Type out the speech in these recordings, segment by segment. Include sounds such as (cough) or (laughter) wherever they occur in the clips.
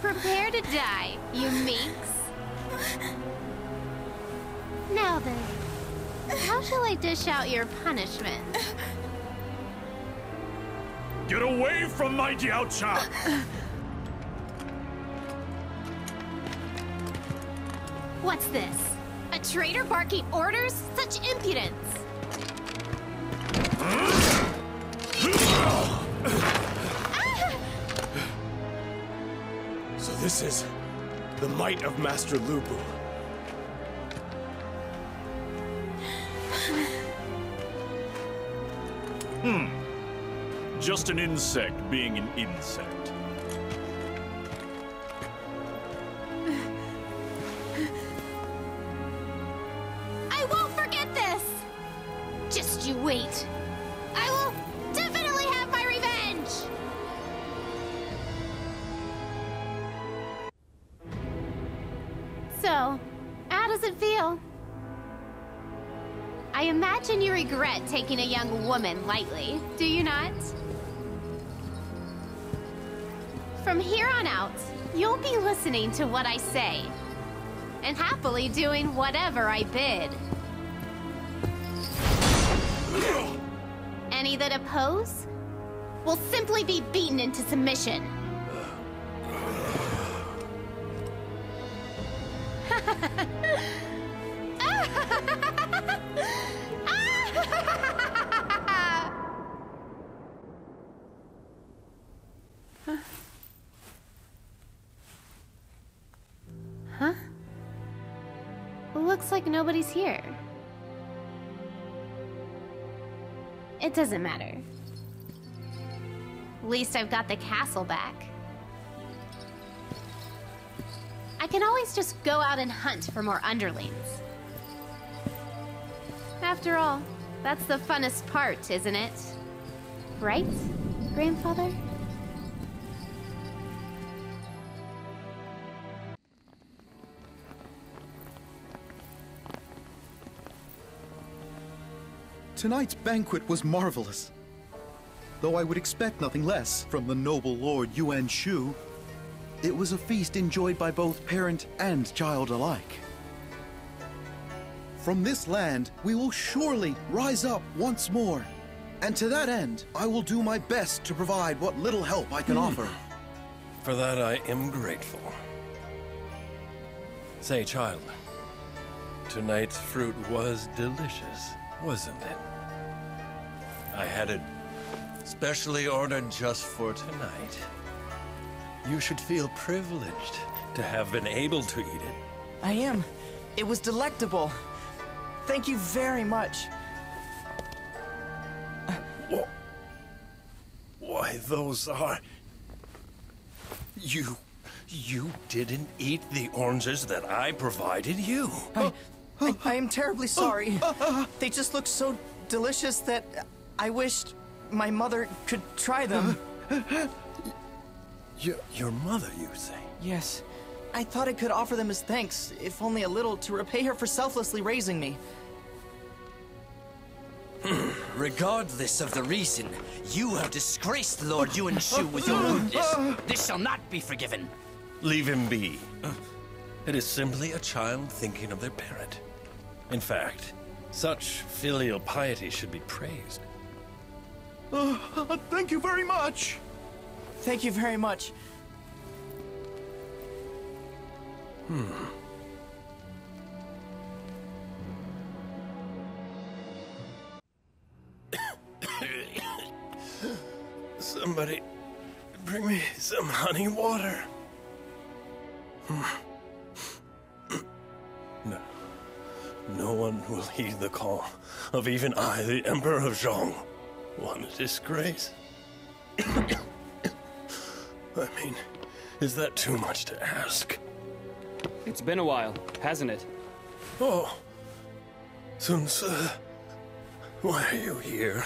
Prepare to die, you minx. Now then, how shall I dish out your punishment? Get away from my Diaochan! What's this? A traitor barking orders? Such impudence! Is the might of Master Lu Bu. Hmm. Just an insect being an insect. How does it feel? I imagine you regret taking a young woman lightly, do you not? From here on out, you'll be listening to what I say, and happily doing whatever I bid. Any that oppose will simply be beaten into submission. Huh? Looks like nobody's here. It doesn't matter. At least I've got the castle back. Can always just go out and hunt for more underlings. After all, that's the funnest part, isn't it? Right, grandfather? Tonight's banquet was marvelous. Though I would expect nothing less from the noble Lord Yuan Shu, it was a feast enjoyed by both parent and child alike. From this land, we will surely rise up once more. And to that end, I will do my best to provide what little help I can hmm. offer. For that I am grateful. Say, child, tonight's fruit was delicious, wasn't it? I had it specially ordered just for tonight. You should feel privileged to have been able to eat it. I am. It was delectable. Thank you very much. Why, those are... You... You didn't eat the oranges that I provided you. I, I, I am terribly sorry. They just look so delicious that I wished my mother could try them. (laughs) Your, your mother, you say? Yes. I thought I could offer them as thanks, if only a little, to repay her for selflessly raising me. (clears throat) Regardless of the reason, you have disgraced Lord Yuan Shu with your (laughs) rudeness. This shall not be forgiven. Leave him be. It is simply a child thinking of their parent. In fact, such filial piety should be praised. Uh, thank you very much. Thank you very much. Hmm. (coughs) Somebody, bring me some honey water. Hmm. (coughs) No. No one will heed the call of even I, the Emperor of Zhong. What a disgrace. (coughs) I mean, is that too much to ask? It's been a while, hasn't it? Oh, Sun Ce, why are you here?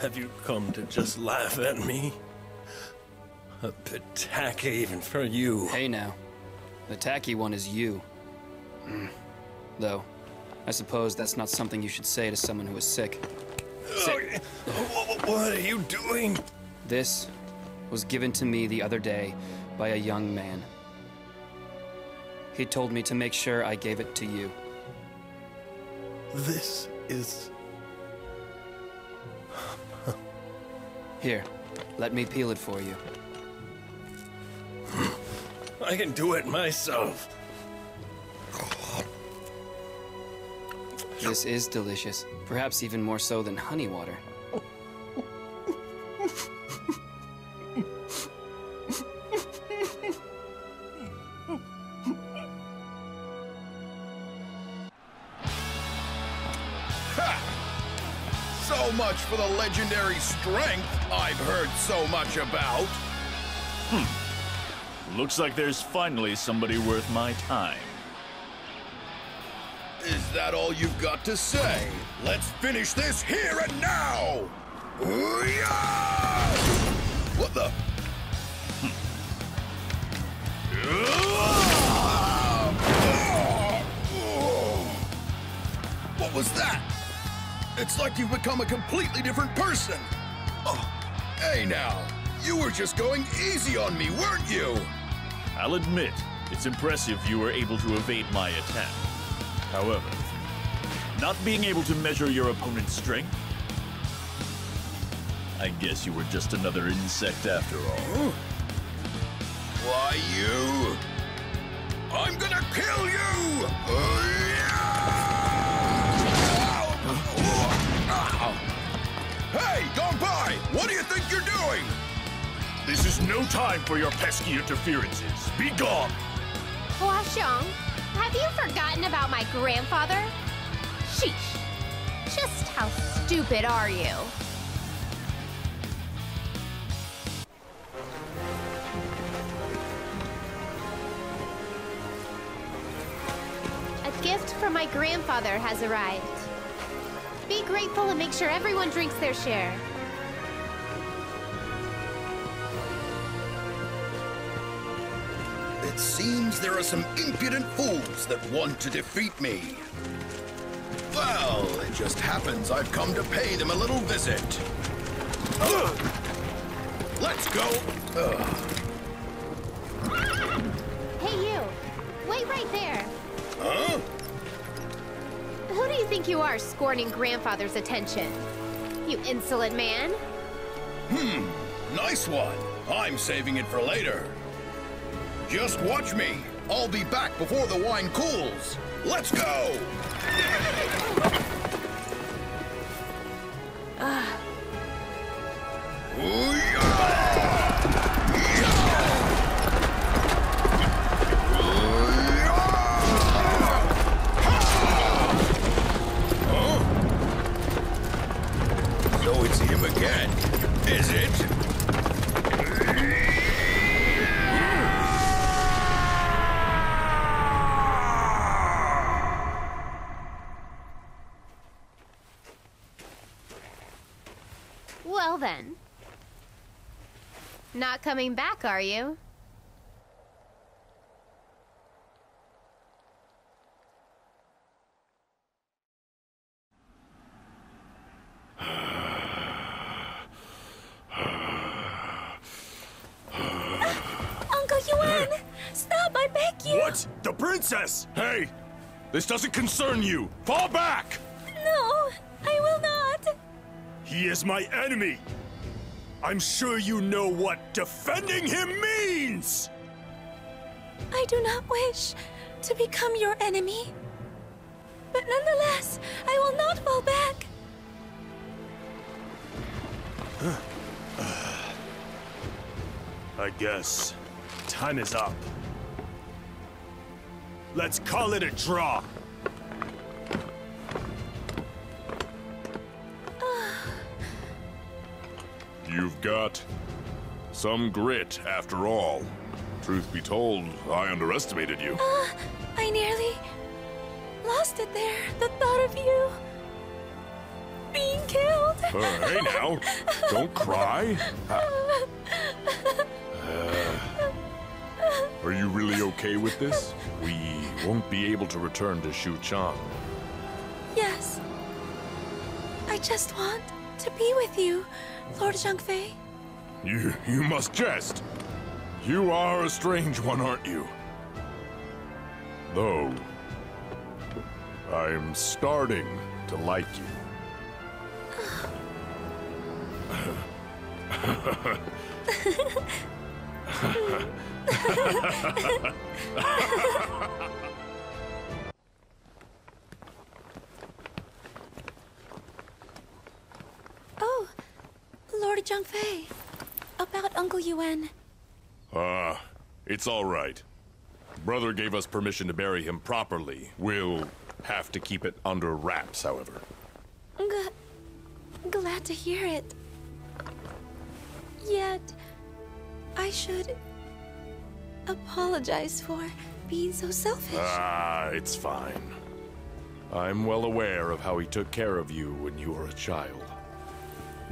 Have you come to just laugh at me? A bit tacky even for you. Hey now. The tacky one is you. Mm. Though, I suppose that's not something you should say to someone who is sick. Wh- What are you doing? this was given to me the other day by a young man. He told me to make sure I gave it to you. This is. Here, let me peel it for you. I can do it myself. This is delicious, perhaps even more so than honey water. Much for the legendary strength I've heard so much about. Hmm. Looks like there's finally somebody worth my time. Is that all you've got to say? Let's finish this here and now! What the? What was that? It's like you've become a completely different person. Oh, hey now, you were just going easy on me, weren't you? I'll admit, it's impressive you were able to evade my attack. However, not being able to measure your opponent's strength, I guess you were just another insect after all. Why, you? I'm gonna kill you! Oh, hey, think? This is no time for your pesky interferences. Be gone! Hua Xiong, have you forgotten about my grandfather? Sheesh. Just how stupid are you? A gift from my grandfather has arrived. Be grateful and make sure everyone drinks their share. It seems there are some impudent fools that want to defeat me. Well, it just happens I've come to pay them a little visit. Ugh. Let's go. Ugh. Hey, you. Wait right there. Huh? Who do you think you are scorning grandfather's attention? You insolent man. Hmm. Nice one. I'm saving it for later. Just watch me. I'll be back before the wine cools. Let's go! Ah! It's him again, is it? Not coming back, are you? Uncle Yuan! Stop, I beg you! What? The princess? Hey! This doesn't concern you! Fall back! No, I will not! He is my enemy! I'm sure you know what defending him means! I do not wish to become your enemy. But nonetheless, I will not fall back. I guess time is up. Let's call it a draw. You've got some grit, after all. Truth be told, I underestimated you. Uh, I nearly lost it there. The thought of you being killed. Uh, hey now, don't cry. Uh, are you really okay with this? We won't be able to return to Xuchang. Yes. I just want to be with you, Lord Zhang Fei. You, you must jest. You are a strange one, aren't you? Though, I'm starting to like you. (laughs) (laughs) (laughs) Lord Zhang Fei. About Uncle Yuan. Ah, it's all right. Brother gave us permission to bury him properly. We'll have to keep it under wraps, however. G- glad to hear it. Yet, I should apologize for being so selfish. Ah, it's fine. I'm well aware of how he took care of you when you were a child.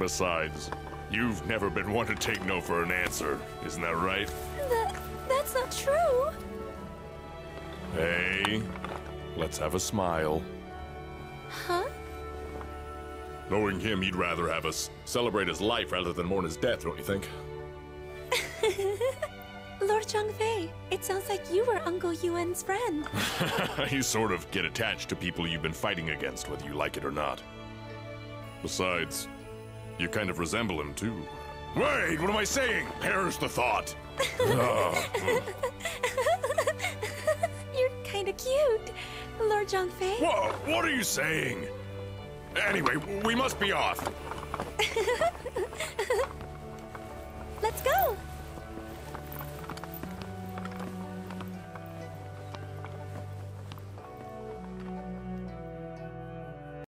Besides, you've never been one to take no for an answer, isn't that right? That, that's not true. Hey, let's have a smile. Huh? Knowing him, he'd rather have us celebrate his life rather than mourn his death, don't you think? (laughs) Lord Zhang Fei, it sounds like you were Uncle Yuan's friend. (laughs) you sort of get attached to people you've been fighting against, whether you like it or not. Besides, you kind of resemble him, too. Wait, what am I saying? Perish the thought. (laughs) You're kinda cute, Lord Zhang Fei. Whoa, what are you saying? Anyway, we must be off. (laughs) Let's go.